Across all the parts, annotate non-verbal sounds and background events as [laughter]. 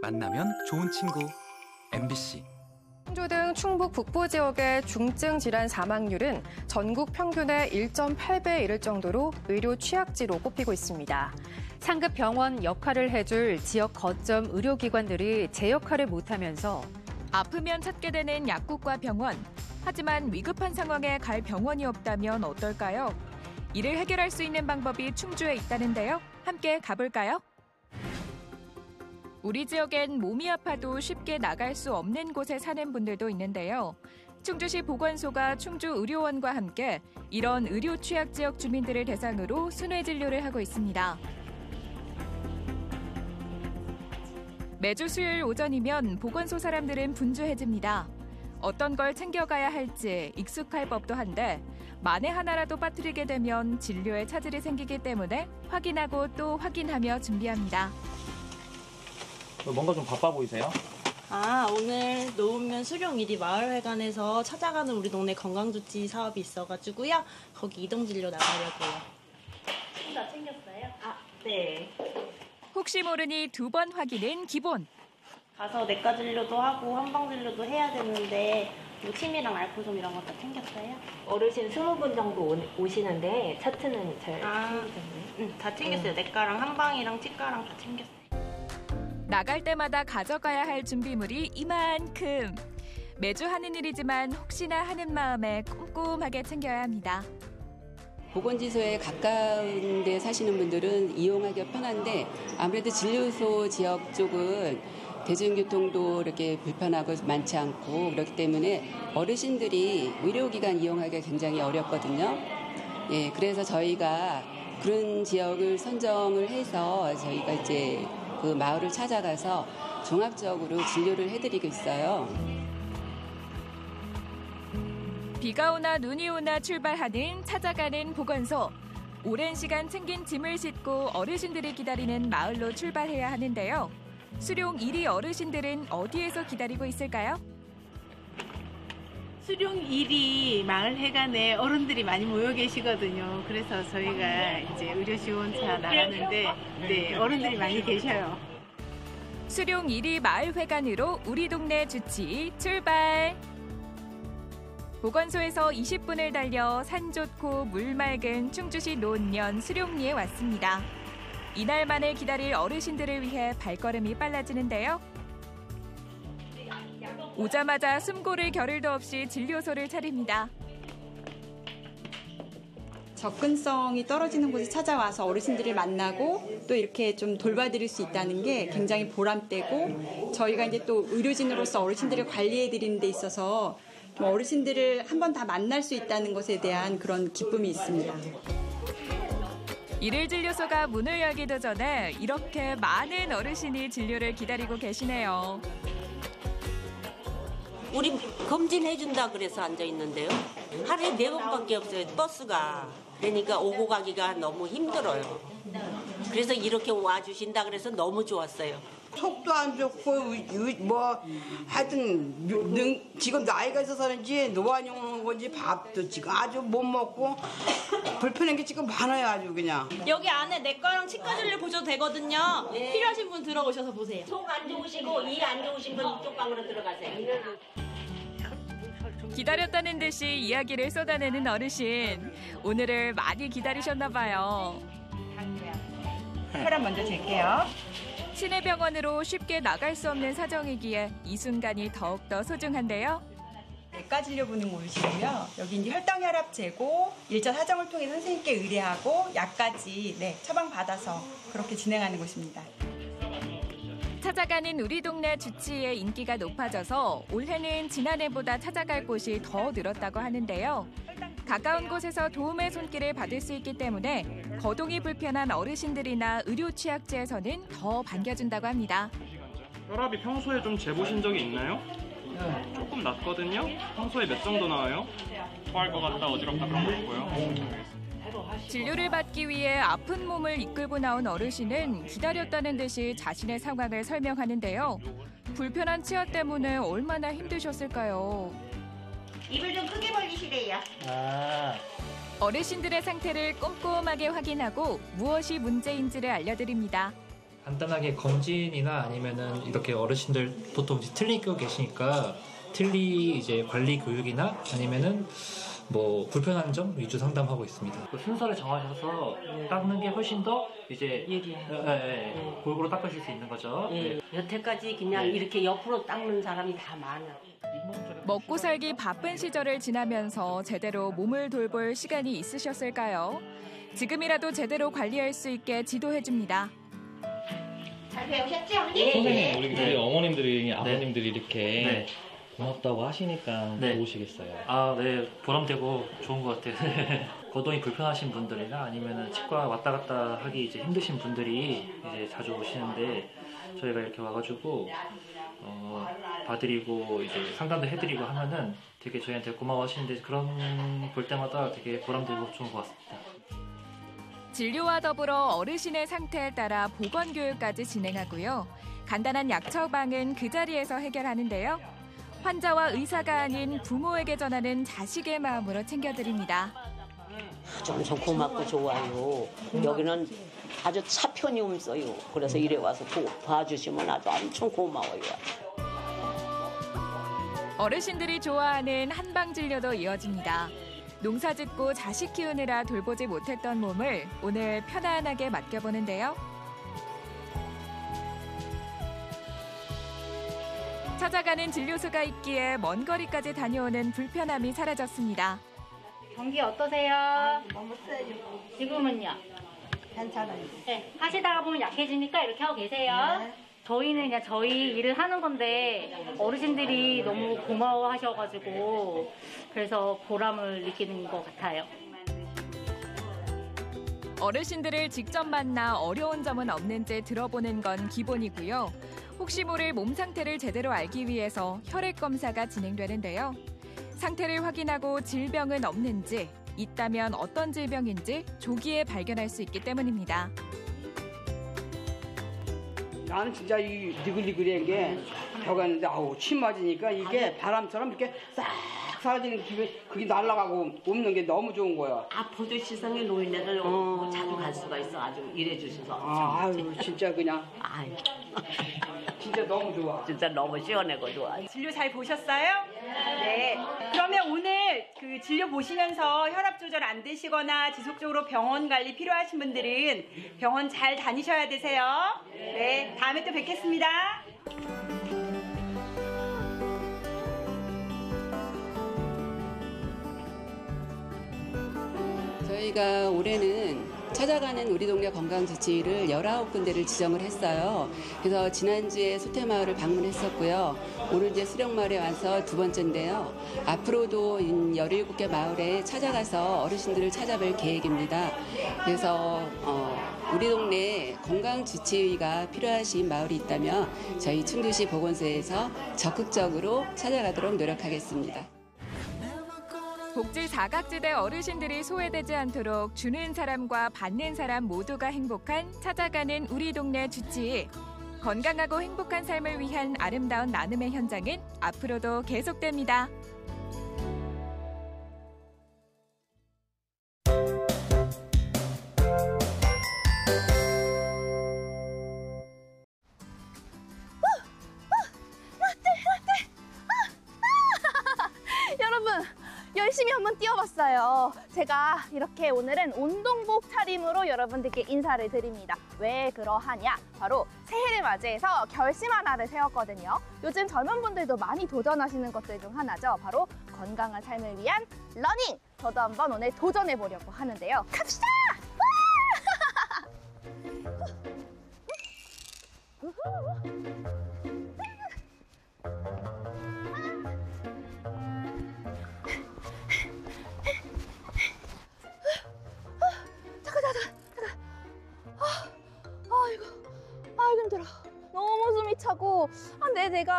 만나면 좋은 친구 MBC 충주 등 충북 북부 지역의 중증 질환 사망률은 전국 평균의 1.8배에 이를 정도로 의료 취약지로 꼽히고 있습니다. 상급 병원 역할을 해줄 지역 거점 의료기관들이 제 역할을 못하면서 아프면 찾게 되는 약국과 병원. 하지만 위급한 상황에 갈 병원이 없다면 어떨까요? 이를 해결할 수 있는 방법이 충주에 있다는데요. 함께 가볼까요? 우리 지역엔 몸이 아파도 쉽게 나갈 수 없는 곳에 사는 분들도 있는데요. 충주시 보건소가 충주 의료원과 함께 이런 의료 취약 지역 주민들을 대상으로 순회 진료를 하고 있습니다. 매주 수요일 오전이면 보건소 사람들은 분주해집니다. 어떤 걸 챙겨가야 할지 익숙할 법도 한데 만에 하나라도 빠뜨리게 되면 진료에 차질이 생기기 때문에 확인하고 또 확인하며 준비합니다. 뭔가 좀 바빠 보이세요? 아, 오늘 노은면 수룡1리 마을회관에서 찾아가는 우리 동네 건강조치 사업이 있어가지고요. 거기 이동진료 나가려고요. 다 챙겼어요? 아, 네. 혹시 모르니 두 번 확인은 기본. 가서 내과 진료도 하고 한방 진료도 해야 되는데 뭐 침이랑 알코솜 이런 거다 챙겼어요? 어르신 20분 정도 오- 오시는데 차트는 잘 아. 챙기셨나요? 응, 다 챙겼어요. 내과랑 한방이랑 치과랑 다 챙겼어요. 나갈 때마다 가져가야 할 준비물이 이만큼. 매주 하는 일이지만 혹시나 하는 마음에 꼼꼼하게 챙겨야 합니다. 보건지소에 가까운 데 사시는 분들은 이용하기가 편한데 아무래도 진료소 지역 쪽은 대중교통도 이렇게 불편하고 많지 않고 그렇기 때문에 어르신들이 의료기관 이용하기가 굉장히 어렵거든요. 예, 그래서 저희가 그런 지역을 선정을 해서 저희가 이제 그 마을을 찾아가서 종합적으로 진료를 해드리고 있어요. 비가 오나 눈이 오나 출발하는 찾아가는 보건소. 오랜 시간 챙긴 짐을 싣고 어르신들이 기다리는 마을로 출발해야 하는데요. 수룡 1위 어르신들은 어디에서 기다리고 있을까요? 수룡 1위 마을회관에 어른들이 많이 모여 계시거든요. 그래서 저희가 이제 의료 지원차 나가는데 네, 어른들이 많이 계셔요. 수룡 1위 마을 회관으로 우리 동네 주치 출발! 보건소에서 20분을 달려 산 좋고 물 맑은 충주시 논년 수룡리에 왔습니다. 이날만을 기다릴 어르신들을 위해 발걸음이 빨라지는데요. 오자마자 숨고를 겨를도 없이 진료소를 차립니다. 접근성이 떨어지는 곳에 찾아와서 어르신들을 만나고 또 이렇게 좀 돌봐드릴 수 있다는 게 굉장히 보람되고 저희가 이제 또 의료진으로서 어르신들을 관리해 드리는 데 있어서 좀 어르신들을 한 번 다 만날 수 있다는 것에 대한 그런 기쁨이 있습니다. 일일 진료소가 문을 열기도 전에 이렇게 많은 어르신이 진료를 기다리고 계시네요. 우리 검진해준다 그래서 앉아 있는데요. 하루에 네 번밖에 없어요, 버스가. 그러니까 오고 가기가 너무 힘들어요. 그래서 이렇게 와주신다 그래서 너무 좋았어요. 속도 안 좋고 유- 뭐 하여튼 능- 지금 나이가 있어서는지 노안이 오는 건지 밥도 지금 아주 못 먹고 불편한 게 지금 많아요 아주 그냥 여기 안에 내과랑 치과 진료 보셔도 되거든요. 필요하신 분 들어오셔서 보세요. 속 안 좋으시고 일 안 좋으신 분 이쪽 방으로 들어가세요. 기다렸다는 듯이 이야기를 쏟아내는 어르신. 오늘을 많이 기다리셨나 봐요. 혈압 먼저 잴게요. 시내 병원으로 쉽게 나갈 수 없는 사정이기에 이 순간이 더욱더 소중한데요. 내과 진료 보는 곳이고요. 여기 이제 혈당 혈압 재고 일차 사정을 통해 선생님께 의뢰하고 약까지 네, 처방 받아서 그렇게 진행하는 곳입니다. 찾아가는 우리 동네 주치의 인기가 높아져서 올해는 지난해보다 찾아갈 곳이 더 늘었다고 하는데요. 가까운 곳에서 도움의 손길을 받을 수 있기 때문에 거동이 불편한 어르신들이나 의료 취약지에서는 더 반겨준다고 합니다. 혈압이 평소에 좀 재보신 적이 있나요? 조금 낮거든요? 평소에 몇 정도 나와요? 토할 것 같다, 어지럽다 그런 거 있고요. 진료를 받기 위해 아픈 몸을 이끌고 나온 어르신은 기다렸다는 듯이 자신의 상황을 설명하는데요. 불편한 치아 때문에 얼마나 힘드셨을까요? 입을 좀 크게 벌리시래요. 아, 어르신들의 상태를 꼼꼼하게 확인하고 무엇이 문제인지를 알려드립니다. 간단하게 검진이나 아니면은 이렇게 어르신들 보통 이제 틀니 끼고 계시니까 틀니 이제 관리 교육이나 아니면은 뭐 불편한 점 위주 상담하고 있습니다. 그 순서를 정하셔서 닦는 게 훨씬 더 이제 예리하게. 예, 예, 예. 골고루 닦으실 수 있는 거죠. 예. 네. 여태까지 그냥 네. 이렇게 옆으로 닦는 사람이 다 많아. 먹고 살기 바쁜 시절을 지나면서 제대로 몸을 돌볼 시간이 있으셨을까요? 지금이라도 제대로 관리할 수 있게 지도해줍니다. 잘 배우셨죠, 언니? 예, 선생님 우리 네. 우리 어머님들이 아버님들이 이렇게 네. 고맙다고 하시니까 네. 좋으시겠어요. 아, 네. 보람되고 좋은 것 같아요. [laughs] 거동이 불편하신 분들이나 아니면은 치과 왔다 갔다 하기 이제 힘드신 분들이 이제 자주 오시는데 저희가 이렇게 와가지고 어, 봐드리고 이제 상담도 해드리고 하면은 되게 저희한테 고마워하시는데 그런 볼 때마다 되게 보람되고 좋은 것 같습니다. 진료와 더불어 어르신의 상태에 따라 보건 교육까지 진행하고요. 간단한 약 처방은 그 자리에서 해결하는데요. 환자와 의사가 아닌 부모에게 전하는 자식의 마음으로 챙겨드립니다. 엄청 고맙고 좋아요. 여기는 아주 차편이 없어요. 그래서 이래 와서 도, 봐주시면 아주 엄청 고마워요. 어르신들이 좋아하는 한방 진료도 이어집니다. 농사 짓고 자식 키우느라 돌보지 못했던 몸을 오늘 편안하게 맡겨보는데요. 찾아가는 진료소가 있기에 먼 거리까지 다녀오는 불편함이 사라졌습니다. 경기 어떠세요? 너무 세요. 지금은요? 괜찮아요. 네, 하시다가 보면 약해지니까 이렇게 하고 계세요. 네. 저희는 그냥 저희 일을 하는 건데 어르신들이 너무 고마워하셔가지고 그래서 보람을 느끼는 것 같아요. 어르신들을 직접 만나 어려운 점은 없는지 들어보는 건 기본이고요. 혹시 모를 몸 상태를 제대로 알기 위해서 혈액 검사가 진행되는데요. 상태를 확인하고 질병은 없는지, 있다면 어떤 질병인지 조기에 발견할 수 있기 때문입니다. 나는 진짜 이 니글니글한 게 벽에 있는데 아우 침 맞으니까 이게 바람처럼 이렇게 싹 사라지는 기분 그게 날아가고 없는 게 너무 좋은 거야. 아포도 시상에 노인네들 뭐 자주 갈 수가 있어. 아주 일해 주셔서. 아, 아유 진짜 그냥 아이, [laughs] 진짜 너무 좋아. 진짜 너무 시원하고 좋아. 진료 잘 보셨어요? 네. 그러면 오늘 그 진료 보시면서 혈압 조절 안 되시거나 지속적으로 병원 관리 필요하신 분들은 병원 잘 다니셔야 되세요. 네. 다음에 또 뵙겠습니다. 저희가 올해는 찾아가는 우리 동네 건강주치의를 19군데를 지정을 했어요. 그래서 지난주에 소태마을을 방문했었고요. 오늘 이제 수령마을에 와서 두 번째인데요. 앞으로도 17개 마을에 찾아가서 어르신들을 찾아뵐 계획입니다. 그래서 어, 우리 동네 건강주치의가 필요하신 마을이 있다면 저희 충주시 보건소에서 적극적으로 찾아가도록 노력하겠습니다. 복지 사각지대 어르신들이 소외되지 않도록 주는 사람과 받는 사람 모두가 행복한 찾아가는 우리 동네 주치의. 건강하고 행복한 삶을 위한 아름다운 나눔의 현장은 앞으로도 계속됩니다. 뛰어봤어요. 제가 이렇게 오늘은 운동복 차림으로 여러분들께 인사를 드립니다. 왜 그러하냐? 바로 새해를 맞이해서 결심 하나를 세웠거든요. 요즘 젊은 분들도 많이 도전하시는 것들 중 하나죠. 바로 건강한 삶을 위한 러닝. 저도 한번 오늘 도전해 보려고 하는데요. 갑시다! [laughs]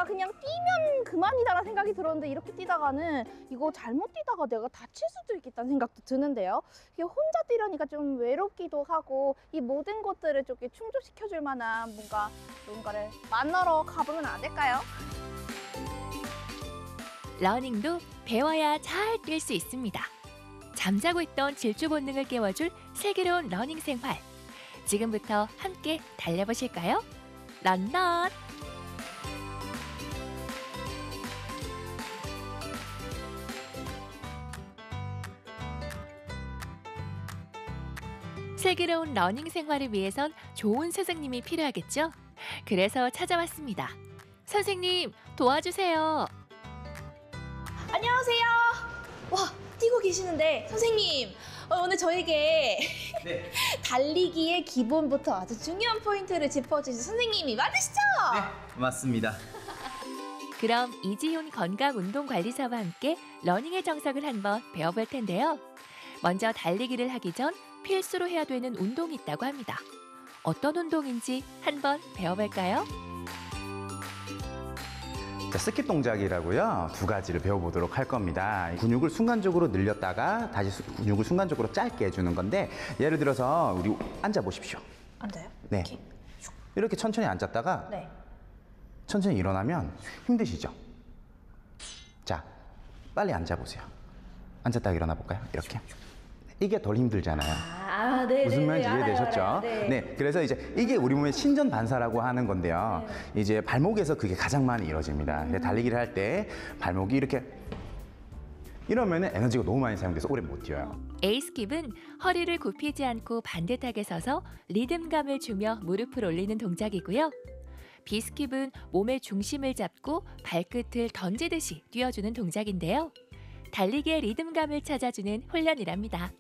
그냥 뛰면 그만이다라는 생각이 들었는데 이렇게 뛰다가는 이거 잘못 뛰다가 내가 다칠 수도 있겠다는 생각도 드는데요. 이게 혼자 뛰려니까 좀 외롭기도 하고 이 모든 것들을 좀 충족시켜줄 만한 뭔가 뭔가를 만나러 가보면 안 될까요? 러닝도 배워야 잘 뛸 수 있습니다. 잠자고 있던 질주 본능을 깨워줄 슬기로운 러닝 생활. 지금부터 함께 달려보실까요? 런던! 슬기로운 러닝 생활을 위해선 좋은 스승님이 필요하겠죠? 그래서 찾아왔습니다. 선생님, 도와주세요. 안녕하세요. 와, 뛰고 계시는데 선생님 어, 오늘 저에게 [laughs] 달리기의 기본부터 아주 중요한 포인트를 짚어주신 선생님이 맞으시죠? 맞습니다. 그럼 이지훈 건강운동관리사와 함께 러닝의 정석을 한번 배워볼 텐데요. 먼저 달리기를 하기 전 필수로 해야 되는 운동이 있다고 합니다. 어떤 운동인지 한번 배워볼까요? 자, 스킵 동작이라고요. 두 가지를 배워보도록 할 겁니다. 근육을 순간적으로 늘렸다가 다시 수- 근육을 순간적으로 짧게 해주는 건데 예를 들어서 우리 앉아 보십시오. 앉아요? 네. 이렇게 천천히 앉았다가 네. 천천히 일어나면 힘드시죠? 자, 빨리 앉아 보세요. 앉았다가 일어나 볼까요? 이렇게. 이게 덜 힘들잖아요. 아, 네, 무슨 네, 말인지 네, 알아요, 이해되셨죠? 알아요. 네. 네, 그래서 이제 이게 우리 몸의 신전 반사라고 하는 건데요. 이제 발목에서 그게 가장 많이 이루어집니다. 근데 달리기를 할 때 발목이 이렇게 이러면 에너지가 너무 많이 사용돼서 오래 못 뛰어요. 에이스킵은 허리를 굽히지 않고 반듯하게 서서 리듬감을 주며 무릎을 올리는 동작이고요. 비스킵은 몸의 중심을 잡고 발끝을 던지듯이 뛰어주는 동작인데요. 달리기의 리듬감을 찾아주는 훈련이랍니다.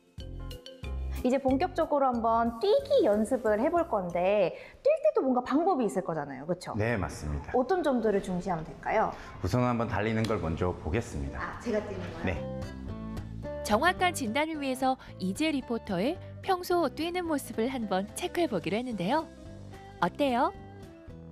이제 본격적으로 한번 뛰기 연습을 해볼 건데 뛸 때도 뭔가 방법이 있을 거잖아요, 그렇죠? 네, 맞습니다. 어떤 점들을 중시하면 될까요? 우선 한번 달리는 걸 먼저 보겠습니다. 아, 제가 뛰는 거요? 네. 정확한 진단을 위해서 이재 리포터의 평소 뛰는 모습을 한번 체크해 보기로 했는데요. 어때요?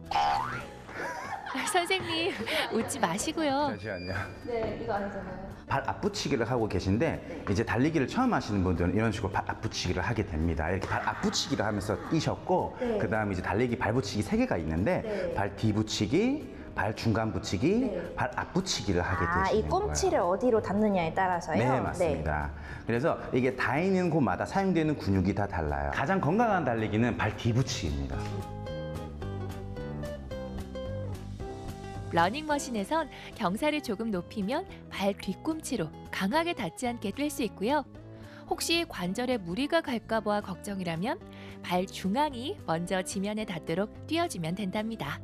[laughs] 선생님 웃지 마시고요. 잠시만요. 네, 이거 아니잖아요. 발 앞붙이기를 하고 계신데 이제 달리기를 처음 하시는 분들은 이런 식으로 발 앞붙이기를 하게 됩니다. 이렇게 발 앞붙이기를 하면서 뛰셨고 네. 그다음에 이제 달리기 발붙이기 세 개가 있는데 네. 발 뒤붙이기, 발 중간 붙이기, 발 앞붙이기를 하게 아, 되시는 이 거예요. 꼼치를 어디로 닿느냐에 따라서요? 네, 맞습니다. 그래서 이게 다니는 곳마다 사용되는 근육이 다 달라요. 가장 건강한 달리기는 발 뒤붙이기입니다. 러닝머신에선 경사를 조금 높이면 발 뒤꿈치로 강하게 닿지 않게 뛸 수 있고요. 혹시 관절에 무리가 갈까봐 걱정이라면 발 중앙이 먼저 지면에 닿도록 뛰어주면 된답니다.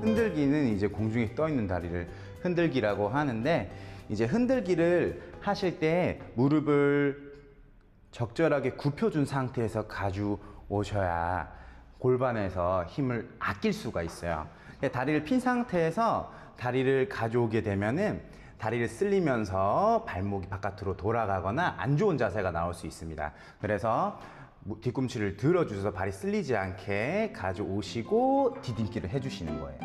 흔들기는 이제 공중에 떠 있는 다리를 흔들기라고 하는데 이제 흔들기를 하실 때 무릎을 적절하게 굽혀준 상태에서 가지고 오셔야 골반에서 힘을 아낄 수가 있어요. 근데 다리를 핀 상태에서 다리를 가져오게 되면은 다리를 쓸리면서 발목이 바깥으로 돌아가거나 안 좋은 자세가 나올 수 있습니다. 그래서 무- 뒤꿈치를 들어주셔서 발이 쓸리지 않게 가져오시고 디딤기를 해주시는 거예요.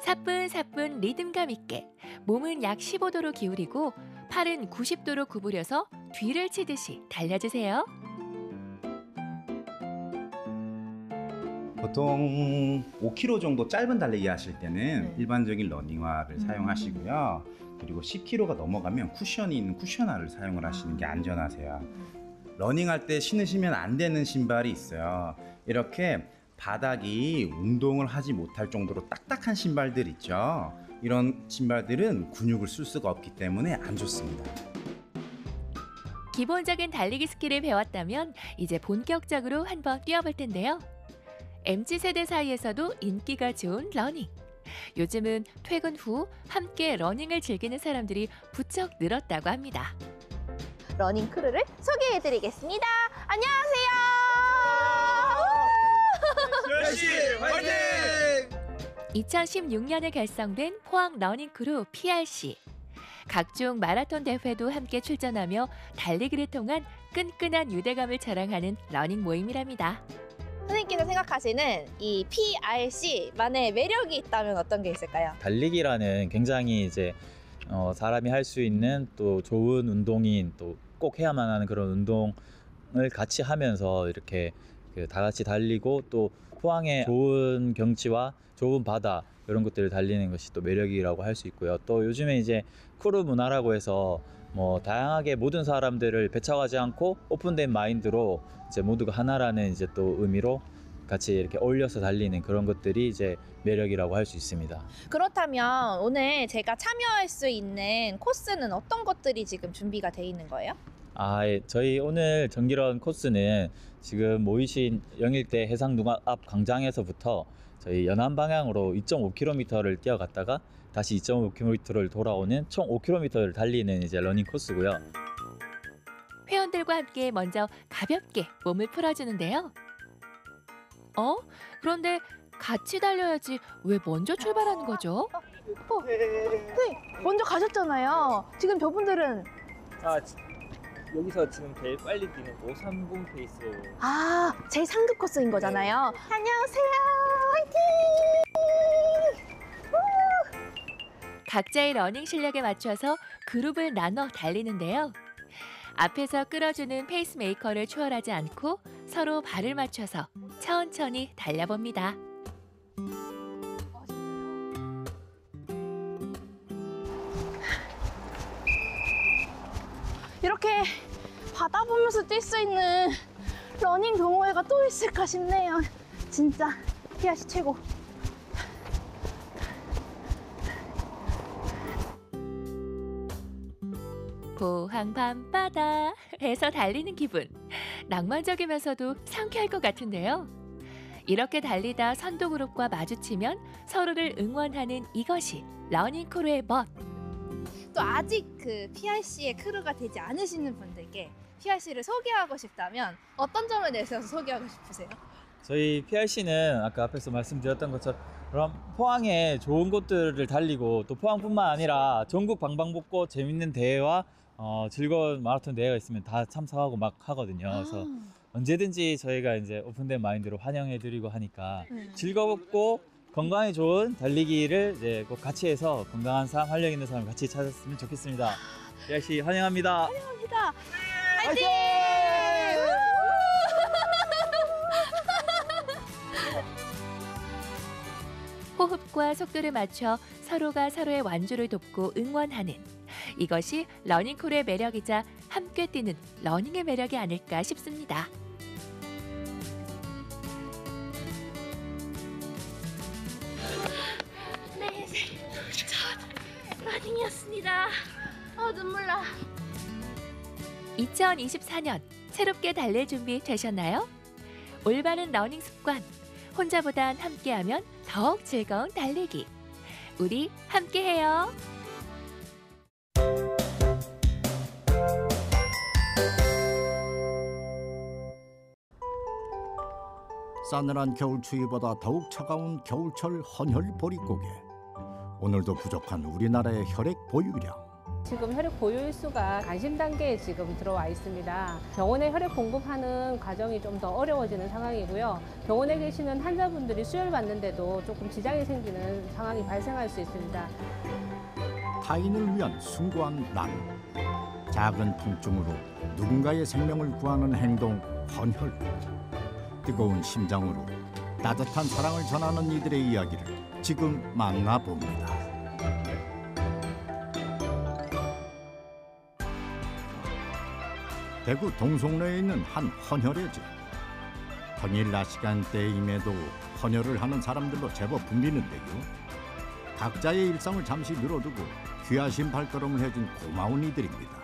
사뿐사뿐 리듬감 있게 몸은 약 15도로 기울이고 팔은 90도로 구부려서 뒤를 치듯이 달려주세요. 보통 5km 정도 짧은 달리기 하실 때는 일반적인 러닝화를 사용하시고요. 그리고 10km가 넘어가면 쿠션이 있는 쿠션화를 사용을 하시는 게 안전하세요. 러닝할 때 신으시면 안 되는 신발이 있어요. 이렇게 바닥이 운동을 하지 못할 정도로 딱딱한 신발들 있죠. 이런 신발들은 근육을 쓸 수가 없기 때문에 안 좋습니다. 기본적인 달리기 스킬을 배웠다면 이제 본격적으로 한번 뛰어볼 텐데요. MZ 세대 사이에서도 인기가 좋은 러닝. 요즘은 퇴근 후 함께 러닝을 즐기는 사람들이 부쩍 늘었다고 합니다. 러닝 크루를 소개해 드리겠습니다. 안녕하세요. PRC 화이팅! 2016년에 결성된 포항 러닝 크루 PRC. 각종 마라톤 대회도 함께 출전하며 달리기를 통한 끈끈한 유대감을 자랑하는 러닝 모임이랍니다. 선생님께서 생각하시는 이 PRC만의 매력이 있다면 어떤 게 있을까요? 달리기라는 굉장히 이제 어, 사람이 할 수 있는 또 좋은 운동인 또 꼭 해야만 하는 그런 운동을 같이 하면서 이렇게 그 다 같이 달리고 또 포항의 좋은 경치와 좋은 바다 이런 것들을 달리는 것이 또 매력이라고 할 수 있고요. 또 요즘에 이제 크루 문화라고 해서 뭐 다양하게 모든 사람들을 배척하지 않고 오픈된 마인드로 이제 모두가 하나라는 이제 또 의미로 같이 이렇게 어울려서 달리는 그런 것들이 이제 매력이라고 할 수 있습니다. 그렇다면 오늘 제가 참여할 수 있는 코스는 어떤 것들이 지금 준비가 돼 있는 거예요? 아, 예. 저희 오늘 정기run 코스는 지금 모이신 영일대 해상누각 앞 광장에서부터 저희 연안 방향으로 2.5km를 뛰어갔다가 다시 2.5km를 돌아오는 총 5km를 달리는 이제 러닝 코스고요. 회원들과 함께 먼저 가볍게 몸을 풀어주는데요. 어? 그런데 같이 달려야지 왜 먼저 출발하는 거죠? 어, 네, 먼저 가셨잖아요. 지금 저분들은 아 지- 여기서 지금 제일 빨리 뛰는 530 페이스로 아, 제 상급 코스인 거잖아요. 안녕하세요. 각자의 러닝 실력에 맞춰서 그룹을 나눠 달리는데요. 앞에서 끌어주는 페이스메이커를 추월하지 않고 서로 발을 맞춰서 천천히 달려봅니다. 이렇게 바다 보면서 뛸 수 있는 러닝 동호회가 또 있을까 싶네요. 진짜 PRC 최고. 포항 밤바다 에서 달리는 기분 낭만적이면서도 상쾌할 것 같은데요. 이렇게 달리다 선두 그룹과 마주치면 서로를 응원하는 이것이 러닝crew의 멋. 또 아직 그 PRC의 crew가 되지 않으시는 분들께 PRC를 소개하고 싶다면 어떤 점을 내세워서 소개하고 싶으세요? 저희 PRC는 아까 앞에서 말씀드렸던 것처럼 포항에 좋은 곳들을 달리고 또 포항뿐만 아니라 전국 방방곡곡 재밌는 대회와 어, 즐거운 마라톤 대회가 있으면 다 참석하고 막 하거든요. 그래서 언제든지 저희가 이제 오픈된 마인드로 환영해드리고 하니까 음. 즐겁고 건강에 좋은 달리기를 이제 꼭 같이 해서 건강한 삶, 활력 있는 삶을 같이 찾았으면 좋겠습니다. PRC 환영합니다. 환영합니다. 화이팅! 호흡과 속도를 맞춰 서로가 서로의 완주를 돕고 응원하는 이것이 러닝crew의 매력이자 함께 뛰는 러닝의 매력이 아닐까 싶습니다. 네, 첫 러닝이었습니다. 어, 눈물 나. 2024년 새롭게 달릴 준비 되셨나요? 올바른 러닝 습관, 혼자보단 함께하면 더욱 즐거운 달리기. 우리 함께해요. 싸늘한 겨울 추위보다 더욱 차가운 겨울철 헌혈 보릿고개. 오늘도 부족한 우리나라의 혈액 보유량. 지금 혈액 보유 일수가 관심 단계에 지금 들어와 있습니다. 병원에 혈액 공급하는 과정이 좀 더 어려워지는 상황이고요. 병원에 계시는 환자분들이 수혈 받는데도 조금 지장이 생기는 상황이 발생할 수 있습니다. 타인을 위한 숭고한 난. 작은 통증으로 누군가의 생명을 구하는 행동 헌혈. 뜨거운 심장으로 따뜻한 사랑을 전하는 이들의 이야기를 지금 만나봅니다. 대구 동성로에 있는 한 헌혈의 집. 평일 낮 시간대임에도 헌혈을 하는 사람들로 제법 붐비는데요. 각자의 일상을 잠시 미뤄두고 귀하신 발걸음을 해준 고마운 이들입니다.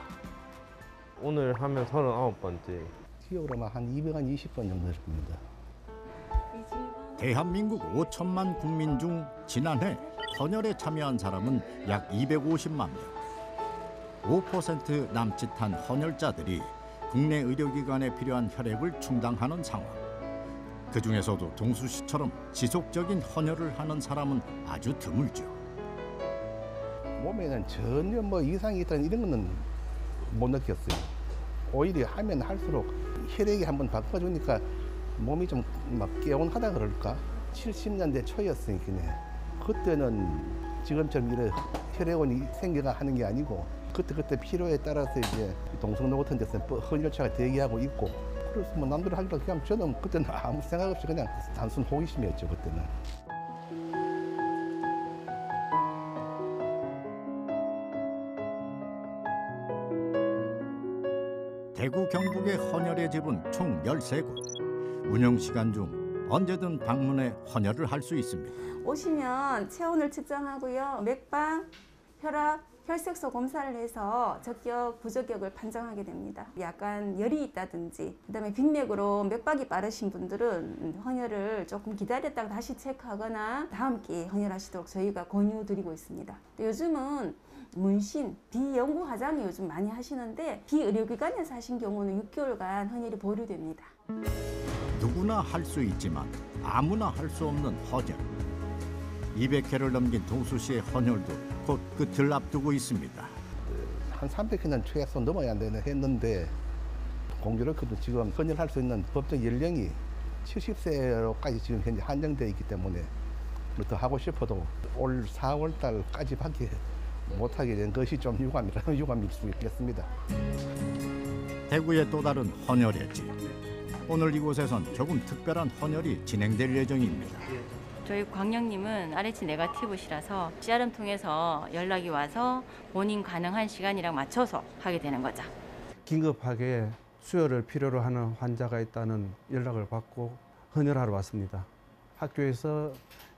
오늘 하면 39번째. 기억으로만 한 220번 정도 될 겁니다. 대한민국 5천만 국민 중 지난해 헌혈에 참여한 사람은 약 250만 명. 5% 남짓한 헌혈자들이 국내 의료기관에 필요한 혈액을 충당하는 상황. 그 중에서도 동수 씨처럼 지속적인 헌혈을 하는 사람은 아주 드물죠. 몸에는 전혀 뭐 이상이 있다는 이런 거는 못 느꼈어요. 오히려 하면 할수록 혈액이 한번 바꿔주니까 몸이 좀 막 개운하다 그럴까? 70년대 초였으니까 그때는 지금처럼 이런 혈액원이 생겨가 하는 게 아니고 그때 그때 필요에 따라서 이제 동성로 같은 데서 헌혈차가 대기하고 있고 그래서 뭐 남들 하기로 그냥 저는 그때는 아무 생각 없이 그냥 단순 호기심이었죠 그때는. 대구 경북의 헌혈의 집은 총 13곳. 운영 시간 중 언제든 방문해 헌혈을 할 수 있습니다. 오시면 체온을 측정하고요. 맥박, 혈압, 혈색소 검사를 해서 적격, 부적격을 판정하게 됩니다. 약간 열이 있다든지, 그다음에 빈맥으로 맥박이 빠르신 분들은 헌혈을 조금 기다렸다가 다시 체크하거나 다음 기회에 헌혈하시도록 저희가 권유드리고 있습니다. 또 요즘은 문신, 비연구 화장이 요즘 많이 하시는데 비의료기관에서 하신 경우는 6개월간 헌혈이 보류됩니다. 누구나 할 수 있지만 아무나 할 수 없는 헌혈. 200회를 넘긴 동수 씨의 헌혈도 곧 끝을 앞두고 있습니다. 한 300회는 최소 넘어야 되는 했는데 공교롭게도 지금 헌혈할 수 있는 법정 연령이 70세로까지 지금 현재 한정되어 있기 때문에 더 하고 싶어도 올 4월 달까지밖에 못하게 된 것이 좀 유감이라 [laughs] 유감일 수 있겠습니다. 대구의 또 다른 헌혈의 집. 오늘 이곳에선 조금 특별한 헌혈이 진행될 예정입니다. 저희 광영님은 RH 네가티브시라서 CRM 통해서 연락이 와서 본인 가능한 시간이랑 맞춰서 하게 되는 거죠. 긴급하게 수혈을 필요로 하는 환자가 있다는 연락을 받고 헌혈하러 왔습니다. 학교에서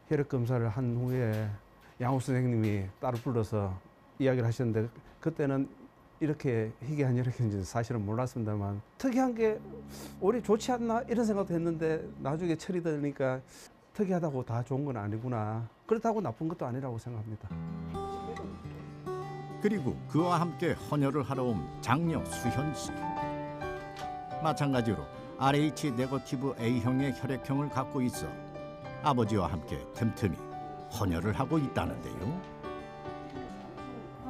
혈액 검사를 한 후에 양호 선생님이 따로 불러서 이야기를 하셨는데 그때는 이렇게 희귀한 혈액형인지 사실은 몰랐습니다만 특이한 게 오히려 좋지 않나 이런 생각도 했는데 나중에 드니까 특이하다고 다 좋은 건 아니구나 그렇다고 나쁜 것도 아니라고 생각합니다. 그리고 그와 함께 헌혈을 하러 온 장녀 수현 씨. 마찬가지로 RH 네거티브 A형의 혈액형을 갖고 있어 아버지와 함께 틈틈이 헌혈을 하고 있다는데요.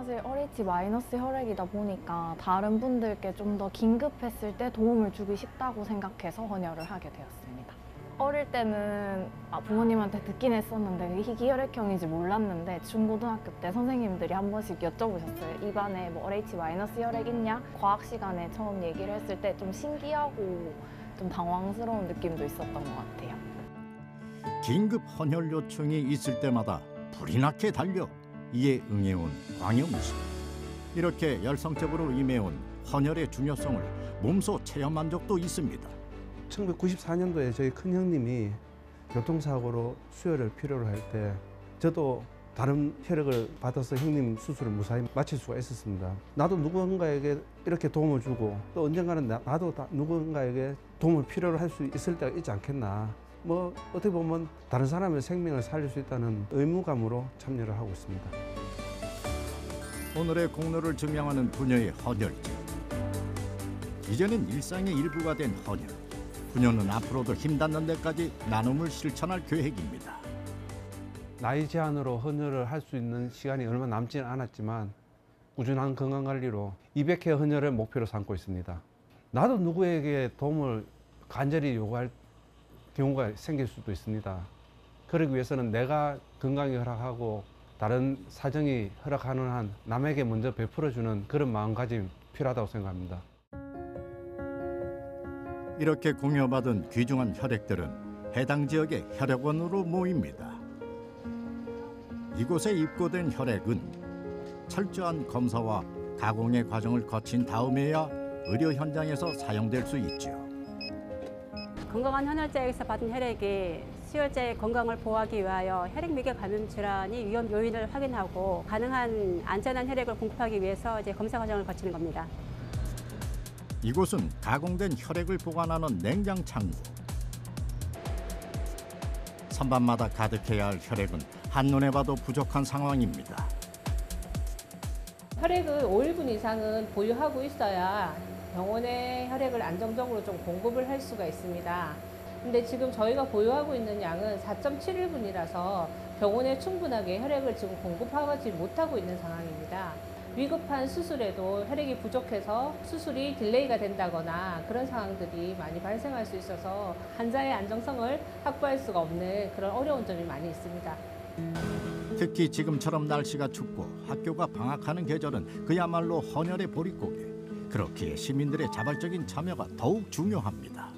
사실 RH 마이너스 혈액이다 보니까 다른 분들께 좀 더 긴급했을 때 도움을 주기 쉽다고 생각해서 헌혈을 하게 되었습니다. 어릴 때는 아, 부모님한테 듣긴 했었는데 희귀혈액형인지 몰랐는데 중고등학교 때 선생님들이 한 번씩 여쭤보셨어요. 입안에 뭐 RH 마이너스 혈액 있냐? 과학 시간에 처음 얘기를 했을 때 좀 신기하고 좀 당황스러운 느낌도 있었던 것 같아요. 긴급 헌혈 요청이 있을 때마다 불이 나게 달려 이에 응해온 씨. 이렇게 열성적으로 임해온 헌혈의 중요성을 몸소 체험한 적도 있습니다. 1994년도에 저희 큰 형님이 교통사고로 수혈을 필요로 할 때 저도 다른 혈액을 받아서 형님 수술을 무사히 마칠 수가 있었습니다. 나도 누군가에게 이렇게 도움을 주고 또 언젠가는 나, 다 누군가에게 도움을 필요로 할 수 있을 때가 있지 않겠나. 뭐 어떻게 보면 다른 사람의 생명을 살릴 수 있다는 의무감으로 참여를 하고 있습니다. 오늘의 공로를 증명하는 부녀의 헌혈집. 이제는 일상의 일부가 된 헌혈. 부녀는 앞으로도 힘닿는 데까지 나눔을 실천할 계획입니다. 나이 제한으로 헌혈을 할 수 있는 시간이 얼마 남지는 않았지만 꾸준한 건강 관리로 200회 헌혈을 목표로 삼고 있습니다. 나도 누구에게 도움을 간절히 요구할 경우가 생길 수도 있습니다. 그러기 위해서는 내가 건강이 허락하고 다른 사정이 허락하는 한 남에게 먼저 베풀어주는 그런 마음가짐이 필요하다고 생각합니다. 이렇게 공여받은 귀중한 혈액들은 해당 지역의 혈액원으로 모입니다. 이곳에 입고된 혈액은 철저한 검사와 가공의 과정을 거친 다음에야 의료 현장에서 사용될 수 있죠. 건강한 헌혈자에게서 받은 혈액이 수혈자의 건강을 보호하기 위하여 혈액미개 감염 질환이 위험 요인을 확인하고 가능한 안전한 혈액을 공급하기 위해서 이제 검사 과정을 거치는 겁니다. 이곳은 가공된 혈액을 보관하는 냉장 창고. 선반마다 가득해야 할 혈액은 한눈에 봐도 부족한 상황입니다. 혈액을 5일분 이상은 보유하고 있어야 병원에 혈액을 안정적으로 좀 공급을 할 수가 있습니다. 근데 지금 저희가 보유하고 있는 양은 4.7일분이라서 병원에 충분하게 혈액을 지금 공급하지 못하고 있는 상황입니다. 위급한 수술에도 혈액이 부족해서 수술이 delay가 된다거나 그런 상황들이 많이 발생할 수 있어서 환자의 안정성을 확보할 수가 없는 그런 어려운 점이 많이 있습니다. 특히 지금처럼 날씨가 춥고 학교가 방학하는 계절은 그야말로 헌혈의 보릿고개. 그렇기에 시민들의 자발적인 참여가 더욱 중요합니다.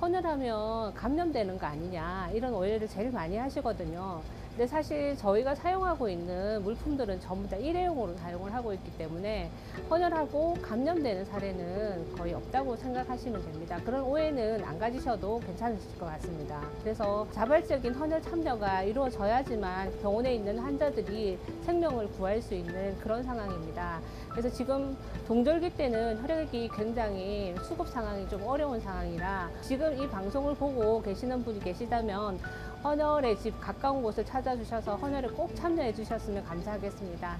헌혈하면 감염되는 거 아니냐 이런 오해를 제일 많이 하시거든요. 근데 사실 저희가 사용하고 있는 물품들은 전부 다 일회용으로 사용을 하고 있기 때문에 헌혈하고 감염되는 사례는 거의 없다고 생각하시면 됩니다. 그런 오해는 안 가지셔도 괜찮으실 것 같습니다. 그래서 자발적인 헌혈 참여가 이루어져야지만 병원에 있는 환자들이 생명을 구할 수 있는 그런 상황입니다. 그래서 지금 동절기 때는 혈액이 굉장히 수급 상황이 좀 어려운 상황이라 지금 이 방송을 보고 계시는 분이 계시다면 헌혈의 집 가까운 곳을 찾아주셔서 헌혈에 꼭 참여해 주셨으면 감사하겠습니다.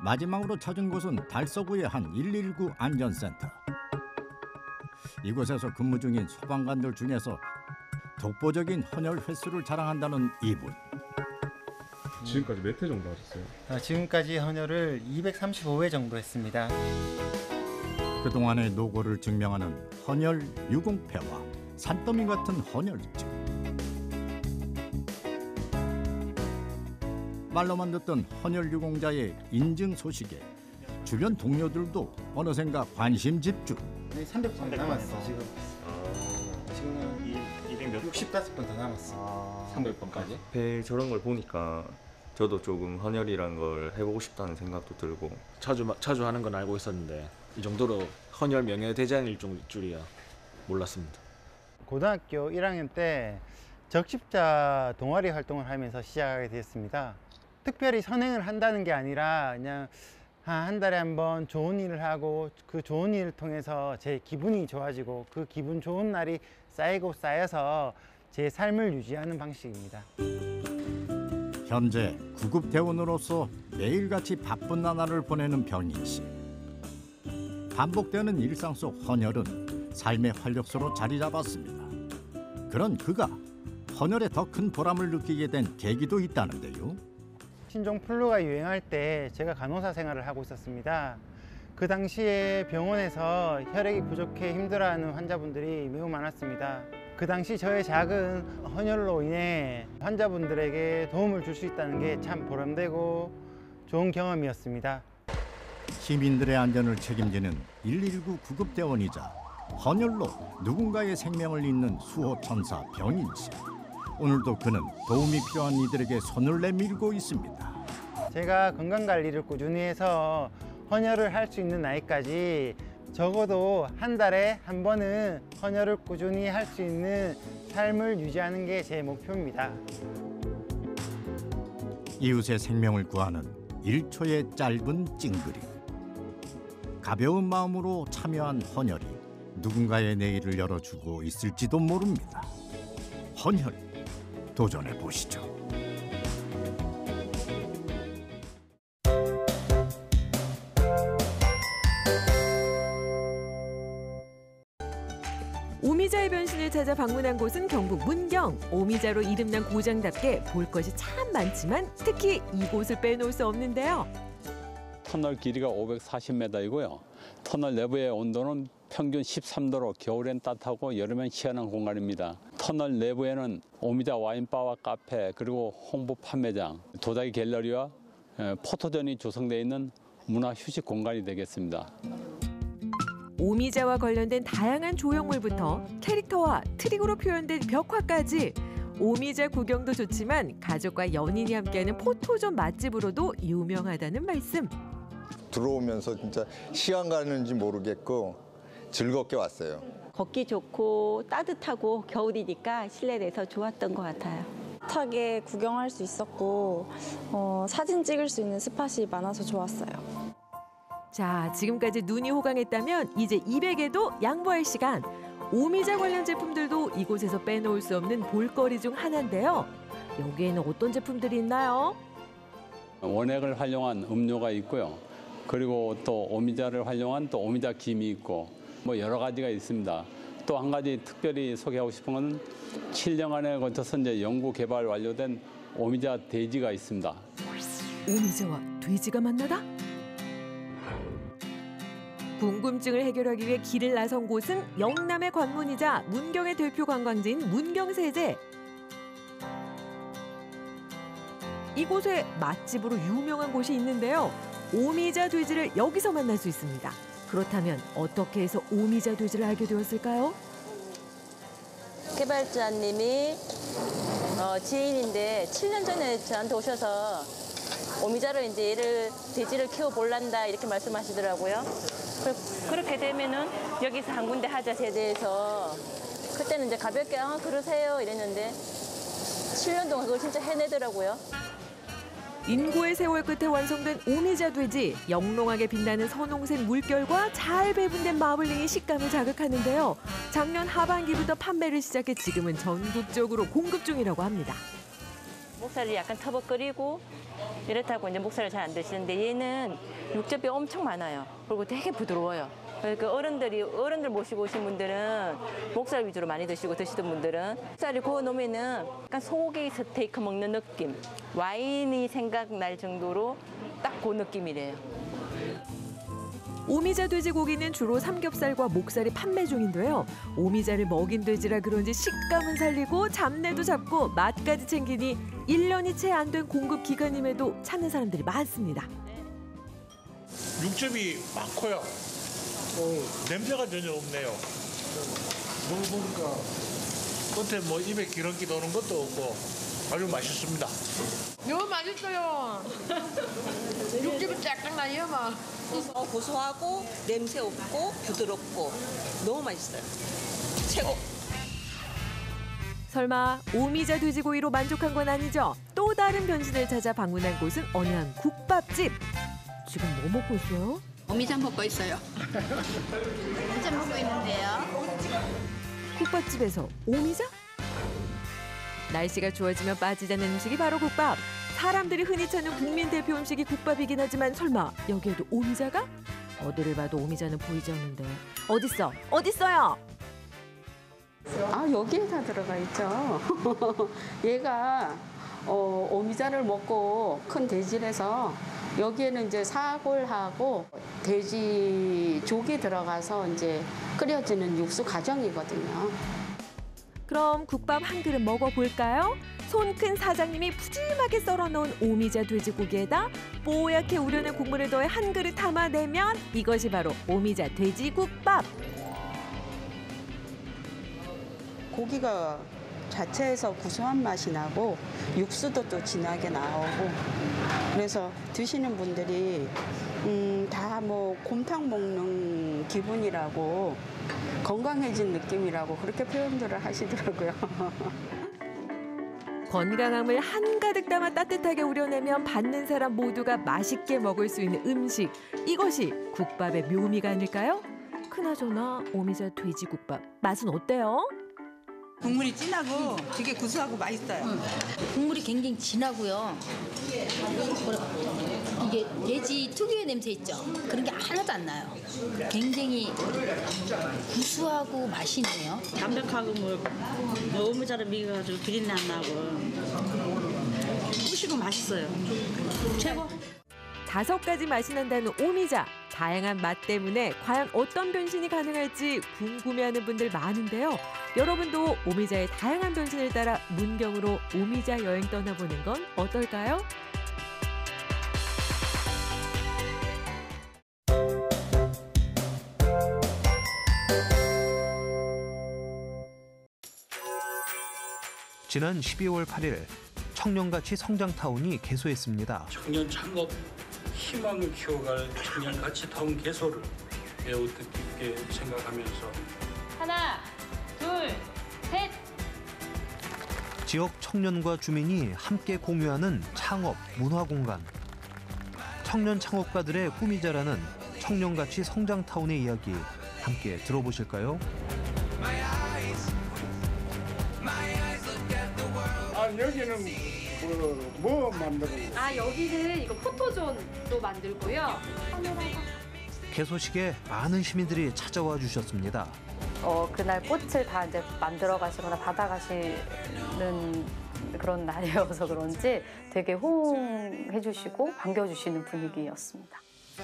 마지막으로 찾은 곳은 달서구의 한 119 안전센터. 이곳에서 근무 중인 소방관들 중에서 독보적인 헌혈 횟수를 자랑한다는 이분. 지금까지 몇 회 정도 하셨어요? 어, 지금까지 헌혈을 235회 정도 했습니다. 그동안의 노고를 증명하는 헌혈 유공패와 산더미 같은 헌혈증. 말로만 듣던 헌혈 유공자의 인증 소식에 주변 동료들도 어느샌가 관심 집중. 네, 300번 남았어 지금. 지금은 65번 더 남았어. 300번까지? 배 저런 걸 보니까 저도 조금 헌혈이란 걸 해보고 싶다는 생각도 들고 자주 마- 자주 하는 건 알고 있었는데 이 정도로 헌혈 명예 대장일 줄- 줄이야 몰랐습니다. 고등학교 1학년 때 적십자 동아리 활동을 하면서 시작하게 되었습니다. 특별히 선행을 한다는 게 아니라 그냥 한, 한 달에 한 번 좋은 일을 하고 그 좋은 일을 통해서 제 기분이 좋아지고 그 기분 좋은 날이 쌓이고 쌓여서 제 삶을 유지하는 방식입니다. 현재 구급 대원으로서 매일같이 바쁜 나날을 보내는 병인 씨. 반복되는 일상 속 헌혈은 삶의 활력소로 자리 잡았습니다. 그런 그가 헌혈에 더 큰 보람을 느끼게 된 계기도 있다는데요. 신종 플루가 유행할 때 제가 간호사 생활을 하고 있었습니다. 그 당시에 병원에서 혈액이 부족해 힘들어하는 환자분들이 매우 많았습니다. 그 당시 저의 작은 헌혈로 인해 환자분들에게 도움을 줄 수 있다는 게 참 보람되고 좋은 경험이었습니다. 시민들의 안전을 책임지는 119 구급대원이자 헌혈로 누군가의 생명을 잇는 수호천사 병인 씨. 오늘도 그는 도움이 필요한 이들에게 손을 내밀고 있습니다. 제가 건강 관리를 꾸준히 해서 헌혈을 할 수 있는 나이까지 적어도 한 달에 한 번은 헌혈을 꾸준히 할 수 있는 삶을 유지하는 게 제 목표입니다. 이웃의 생명을 구하는 1초의 짧은 찡그림. 가벼운 마음으로 참여한 헌혈이 누군가의 내일을 열어주고 있을지도 모릅니다. 헌혈 도전해 보시죠. 오미자의 변신을 찾아 방문한 곳은 경북 문경. 오미자로 이름난 고장답게 볼 것이 참 많지만 특히 이곳을 빼놓을 수 없는데요. 터널 길이가 540m이고요. 터널 내부의 온도는 평균 13도로 겨울엔 따뜻하고 여름엔 시원한 공간입니다. 터널 내부에는 오미자 와인바와 카페 그리고 홍보 판매장, 도자기 갤러리와 에, 포토전이 조성되어 있는 문화 휴식 공간이 되겠습니다. 오미자와 관련된 다양한 조형물부터 캐릭터와 트릭으로 표현된 벽화까지 오미자 구경도 좋지만 가족과 연인이 함께하는 포토존 맛집으로도 유명하다는 말씀. 들어오면서 진짜 시간 가는지 모르겠고 즐겁게 왔어요. 걷기 좋고 따뜻하고 겨울이니까 실내 내서 좋았던 것 같아요. 타게 구경할 수 있었고 어, 사진 찍을 수 있는 스팟이 많아서 좋았어요. 자, 지금까지 눈이 호강했다면 이제 200에도 양보할 시간. 오미자 관련 제품들도 이곳에서 빼놓을 수 없는 볼거리 중 하나인데요. 여기에는 어떤 제품들이 있나요? 원액을 활용한 음료가 있고요. 그리고 또 오미자를 활용한 또 오미자 김이 있고 뭐 여러 가지가 있습니다. 또 한 가지 특별히 소개하고 싶은 건 7년간에 걸쳐서 이제 연구 개발 완료된 오미자 돼지가 있습니다. 오미자와 돼지가 만나다? 궁금증을 해결하기 위해 길을 나선 곳은 영남의 관문이자 문경의 대표 관광지인 문경세제. 이곳에 맛집으로 유명한 곳이 있는데요. 오미자 돼지를 여기서 만날 수 있습니다. 그렇다면 어떻게 해서 오미자 돼지를 알게 되었을까요? 개발자님이 어, 지인인데 7년 전에 저한테 오셔서 오미자를 이제 얘를 돼지를 키워 볼란다 이렇게 말씀하시더라고요. 그- 그렇게 되면은 여기서 한 군데 하자 제대해서 그때는 이제 가볍게 아 그러세요 이랬는데 7년 동안 그걸 진짜 해내더라고요. 인고의 세월 끝에 완성된 오미자 돼지 영롱하게 빛나는 선홍색 물결과 잘 배분된 마블링이 식감을 자극하는데요. 작년 하반기부터 판매를 시작해 지금은 전국적으로 공급 중이라고 합니다. 목살이 약간 터벅거리고 이렇다고 이제 목살을 잘 안 드시는데 얘는 육즙이 엄청 많아요. 그리고 되게 부드러워요. 그러니까 어른들이 어른들 모시고 오신 분들은 목살 위주로 많이 드시고 드시던 분들은 목살을 구워 놓으면은 약간 소고기 스테이크 먹는 느낌, 와인이 생각날 정도로 딱 그 느낌이래요. 오미자 돼지고기는 주로 삼겹살과 목살이 판매 중인데요. 오미자를 먹인 돼지라 그런지 식감은 살리고 잡내도 잡고 맛까지 챙기니 1년이 채 안 된 공급 기간임에도 찾는 사람들이 많습니다. 육즙이 많고요. 어, 냄새가 전혀 없네요. 먹어보니까 끝에 뭐 입에 기름기 도는 것도 없고 아주 맛있습니다. 너무 맛있어요. [laughs] 육즙이 쫙쫙 나요, 막. 어, 고소하고 냄새 없고 부드럽고 너무 맛있어요. 최고. 설마 오미자 돼지고기로 만족한 건 아니죠? 또 다른 변신을 찾아 방문한 곳은 어느 한 국밥집. 지금 뭐 먹고 있어요? 오미자 먹고 있어요. 오미자 먹고 있는데요. 국밥집에서 오미자? 날씨가 좋아지면 빠지지 않는 음식이 바로 국밥. 사람들이 흔히 찾는 국민 대표 음식이 국밥이긴 하지만 설마 여기에도 오미자가? 어디를 봐도 오미자는 보이지 않는데 어딨어? 어딨어요? 아 여기에 다 들어가 있죠. [laughs] 얘가 어, 오미자를 먹고 큰 돼지라서 여기에는 이제 사골하고 돼지 족이 들어가서 이제 끓여지는 육수 과정이거든요. 그럼 국밥 한 그릇 먹어볼까요? 손 큰 사장님이 푸짐하게 썰어놓은 오미자 돼지고기에다 뽀얗게 우려낸 국물을 더해 한 그릇 담아내면 이것이 바로 오미자 돼지국밥. 고기가 자체에서 구수한 맛이 나고 육수도 또 진하게 나오고 그래서 드시는 분들이 음, 다 뭐 곰탕 먹는 기분이라고 건강해진 느낌이라고 그렇게 표현들을 하시더라고요. [laughs] 건강함을 한가득 담아 따뜻하게 우려내면 받는 사람 모두가 맛있게 먹을 수 있는 음식. 이것이 국밥의 묘미가 아닐까요? 그나저나 오미자 돼지국밥 맛은 어때요? 국물이 진하고 되게 구수하고 맛있어요. 국물이 굉장히 진하고요. 이게 돼지 특유의 냄새 있죠? 그런 게 하나도 안 나요. 굉장히 구수하고 맛이 있네요. 담백하고 뭐 너무 잘 미겨가지고 비린내 안 나고 푸시고 맛있어요. 최고. 다섯 가지 맛이 난다는 오미자. 다양한 맛 때문에 과연 어떤 변신이 가능할지 궁금해하는 분들 많은데요. 여러분도 오미자의 다양한 변신을 따라 문경으로 오미자 여행 떠나보는 건 어떨까요? 지난 12월 8일 청년가치 성장타운이 개소했습니다. 청년 창업 희망을 키워갈 청년 가치 타운 개소를 매우 뜻깊게 생각하면서 하나, 둘, 셋. 지역 청년과 주민이 함께 공유하는 창업 문화 공간. 청년 창업가들의 꿈이 자라는 청년가치 성장타운의 이야기 함께 들어보실까요? 아 여기는 뭐, 뭐 만드는 아 여기는 이거 포토존도 만들고요. 개소식에 많은 시민들이 찾아와 주셨습니다. 어, 그날 꽃을 다 이제 만들어 가시거나 받아 가시는 그런 날이어서 그런지 되게 호응해 주시고 반겨 주시는 분위기였습니다.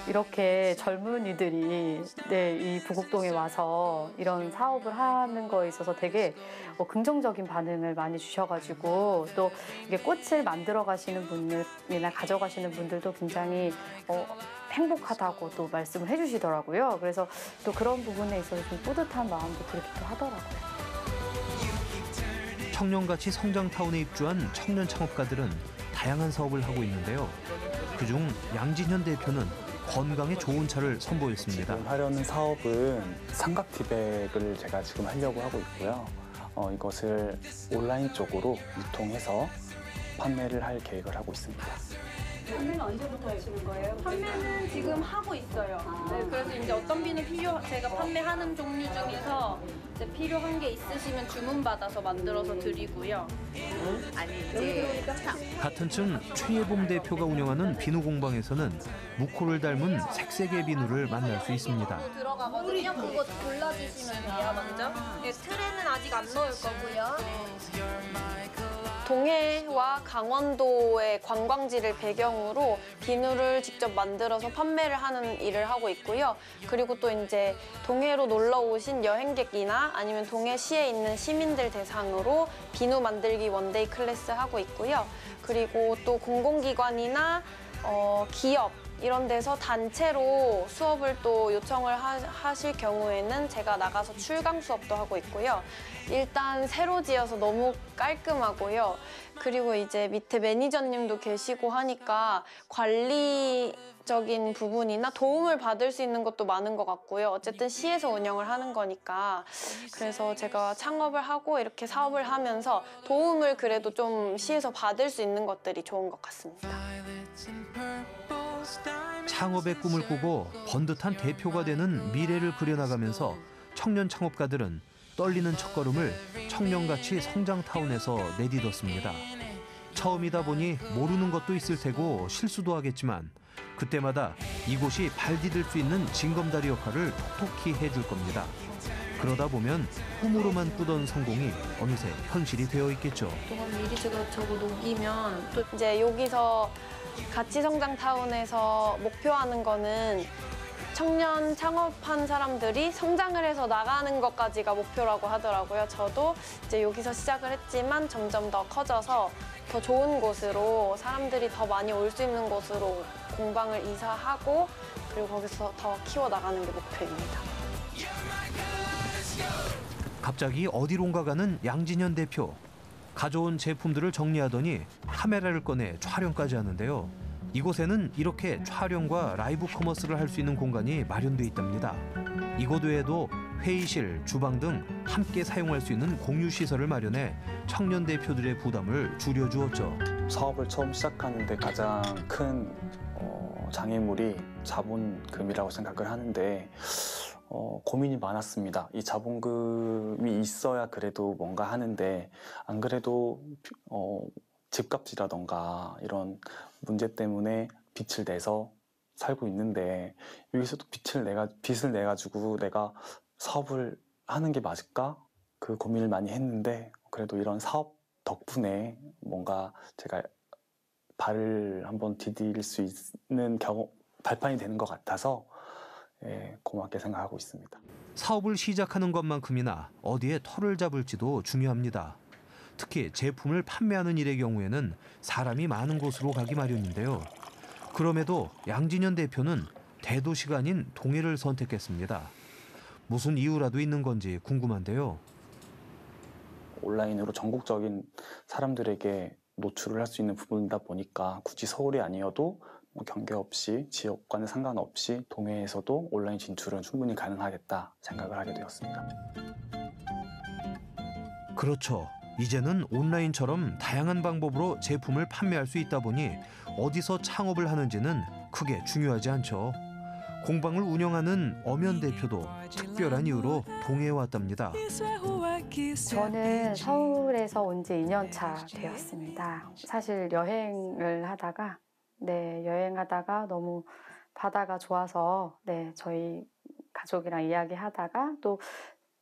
이렇게 젊은이들이 네, 이 부곡동에 와서 이런 사업을 하는 거에 있어서 되게 어, 긍정적인 반응을 많이 주셔가지고 또 이게 꽃을 만들어 가시는 분들이나 가져가시는 분들도 굉장히 어, 행복하다고 또 말씀을 해주시더라고요. 그래서 또 그런 부분에 있어서 좀 뿌듯한 마음도 들기도 하더라고요. 청년가치 성장타운에 입주한 청년 창업가들은 다양한 사업을 하고 있는데요. 그중 양진현 대표는 건강에 좋은 차를 선보였습니다. 지금 하려는 사업은 삼각 티백을 제가 지금 하려고 하고 있고요. 어, 이것을 온라인 쪽으로 유통해서 판매를 할 계획을 하고 있습니다. 판매는 언제부터 하시는 거예요? 판매는 지금 하고 있어요. 네, 그래서 이제 어떤 비는 필요 제가 판매하는 종류 중에서 이제 필요한 게 있으시면 주문 받아서 만들어서 드리고요. 아니 이제 같은 층 최예봉 대표가 운영하는 비누 공방에서는 무코를 닮은 색색의 비누를 만날 수 있습니다. 들어가거든요. 그거 골라주시면 돼요 먼저. 네, 틀에는 아직 안 넣을 거고요. 동해와 강원도의 관광지를 배경으로 비누를 직접 만들어서 판매를 하는 일을 하고 있고요. 그리고 또 이제 동해로 놀러 오신 여행객이나 아니면 동해시에 있는 시민들 대상으로 비누 만들기 one-day class 하고 있고요. 그리고 또 공공기관이나 어, 기업 이런 데서 단체로 수업을 또 요청을 하, 하실 경우에는 제가 나가서 출강 수업도 하고 있고요. 일단 새로 지어서 너무 깔끔하고요. 그리고 이제 밑에 매니저님도 계시고 하니까 관리적인 부분이나 도움을 받을 수 있는 것도 많은 것 같고요. 어쨌든 시에서 운영을 하는 거니까. 그래서 제가 창업을 하고 이렇게 사업을 하면서 도움을 그래도 좀 시에서 받을 수 있는 것들이 좋은 것 같습니다. 창업의 꿈을 꾸고 번듯한 대표가 되는 미래를 그려나가면서 청년 창업가들은 떨리는 첫걸음을 청년가치 성장타운에서 내딛었습니다. 처음이다 보니 모르는 것도 있을 테고 실수도 하겠지만 그때마다 이곳이 발 디딜 수 있는 징검다리 역할을 톡톡히 해줄 겁니다. 그러다 보면 꿈으로만 꾸던 성공이 어느새 현실이 되어 있겠죠. 미리 제가 저거 녹이면 또 이제 여기서 가치 성장 타운에서 목표하는 거는 청년 창업한 사람들이 성장을 해서 나가는 것까지가 목표라고 하더라고요. 저도 이제 여기서 시작을 했지만 점점 더 커져서 더 좋은 곳으로 사람들이 더 많이 올 수 있는 곳으로 공방을 이사하고 그리고 거기서 더 키워 나가는 게 목표입니다. 갑자기 어디론가 가는 양진현 대표. 가져온 제품들을 정리하더니 카메라를 꺼내 촬영까지 하는데요. 이곳에는 이렇게 촬영과 라이브 커머스를 할 수 있는 공간이 마련돼 있답니다. 이곳 외에도 회의실, 주방 등 함께 사용할 수 있는 공유 시설을 마련해 청년 대표들의 부담을 줄여주었죠. 사업을 처음 시작하는데 가장 큰 어, 장애물이 자본금이라고 생각을 하는데 어, 고민이 많았습니다. 이 자본금이 있어야 그래도 뭔가 하는데 안 그래도 어, 집값이라던가 이런 문제 때문에 빚을 내서 살고 있는데 여기서도 빚을 내가 빚을 내 가지고 내가 사업을 하는 게 맞을까 그 고민을 많이 했는데 그래도 이런 사업 덕분에 뭔가 제가 발을 한번 디딜 수 있는 경험 발판이 되는 것 같아서 예, 고맙게 생각하고 있습니다. 사업을 시작하는 것만큼이나 어디에 털을 잡을지도 중요합니다. 특히 제품을 판매하는 일의 경우에는 사람이 많은 곳으로 가기 마련인데요. 그럼에도 양진현 대표는 대도시가 아닌 동해를 선택했습니다. 무슨 이유라도 있는 건지 궁금한데요. 온라인으로 전국적인 사람들에게 노출을 할 수 있는 부분이다 보니까 굳이 서울이 아니어도 뭐 경계 없이 지역과는 상관없이 동해에서도 온라인 진출은 충분히 가능하겠다 생각을 하게 되었습니다. 그렇죠. 이제는 온라인처럼 다양한 방법으로 제품을 판매할 수 있다 보니 어디서 창업을 하는지는 크게 중요하지 않죠. 공방을 운영하는 엄연 대표도 특별한 이유로 동해에 왔답니다. 저는 서울에서 온 지 2년 차 되었습니다. 사실 여행을 하다가 네, 여행하다가 너무 바다가 좋아서 네, 저희 가족이랑 이야기하다가 또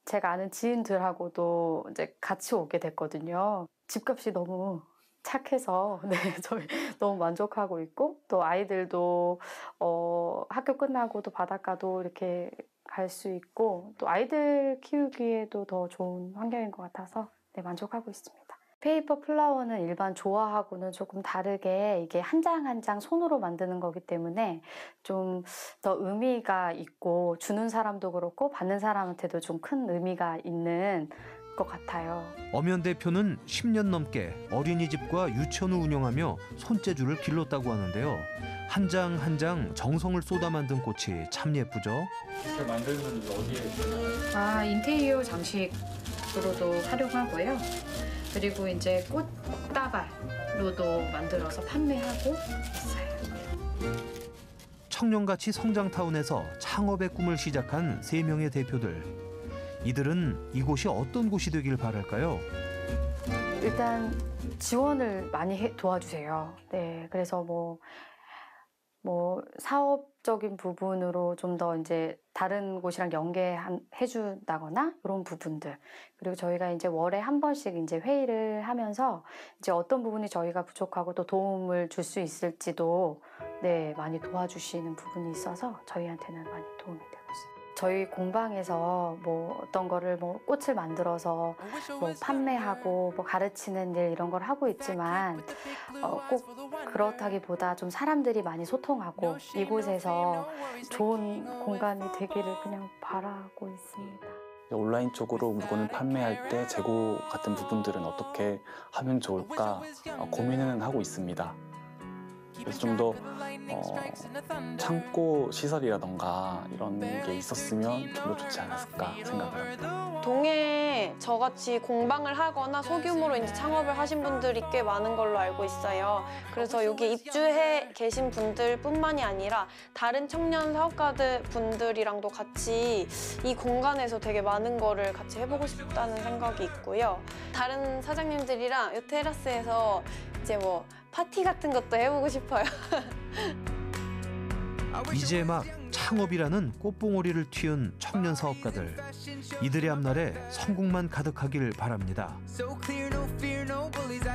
제가 아는 지인들하고도 이제 같이 오게 됐거든요. 집값이 너무 착해서 [laughs] 네, 저희 너무 만족하고 있고 또 아이들도 어, 학교 끝나고도 바닷가도 이렇게 갈 수 있고 또 아이들 키우기에도 더 좋은 환경인 것 같아서 네, 만족하고 있습니다. paper flower는 일반 조화하고는 조금 다르게 이게 한 장 한 장 손으로 만드는 거기 때문에 좀 더 의미가 있고 주는 사람도 그렇고 받는 사람한테도 좀 큰 의미가 있는 것 같아요. 엄연 대표는 10년 넘게 어린이집과 유치원을 운영하며 손재주를 길렀다고 하는데요. 한 장 한 장 정성을 쏟아 만든 꽃이 참 예쁘죠. 이렇게 만들면 어디에 쓰나요? 아 인테리어 장식으로도 활용하고요. 그리고 이제 꽃다발로도 만들어서 판매하고 있어요. 청년가치 성장타운에서 창업의 꿈을 시작한 세 명의 대표들. 이들은 이곳이 어떤 곳이 되길 바랄까요? 일단 지원을 많이 해- 도와주세요. 네, 그래서 뭐, 뭐 사업적인 부분으로 좀 더 이제 다른 곳이랑 연계해 준다거나 이런 부분들. 그리고 저희가 이제 월에 한 번씩 이제 회의를 하면서 이제 어떤 부분이 저희가 부족하고 또 도움을 줄 수 있을지도 네, 많이 도와주시는 부분이 있어서 저희한테는 많이 도움이 있습니다. 저희 공방에서 뭐 어떤 거를 뭐 꽃을 만들어서 뭐 판매하고 뭐 가르치는 일 이런 걸 하고 있지만 어, 꼭 그렇다기보다 좀 사람들이 많이 소통하고 이곳에서 좋은 공간이 되기를 그냥 바라고 있습니다. 온라인 쪽으로 물건을 판매할 때 재고 같은 부분들은 어떻게 하면 좋을까 어, 고민은 하고 있습니다. 그래서 좀더 어, 창고 시설이라던가 이런 게 있었으면 좀 더 좋지 않았을까 생각을 합니다. 동해에 저같이 공방을 하거나 소규모로 이제 창업을 하신 분들이 꽤 많은 걸로 알고 있어요. 그래서 여기 입주해 계신 분들뿐만이 아니라 다른 청년 사업가들 분들이랑도 같이 이 공간에서 되게 많은 거를 같이 해보고 싶다는 생각이 있고요. 다른 사장님들이랑 이 테라스에서 이제 뭐 파티 같은 것도 해보고 싶어요. [laughs] 이제 막 창업이라는 꽃봉오리를 틔운 청년 사업가들. 이들의 앞날에 성공만 가득하길 바랍니다. So clear, no fear, no bullies